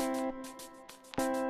Música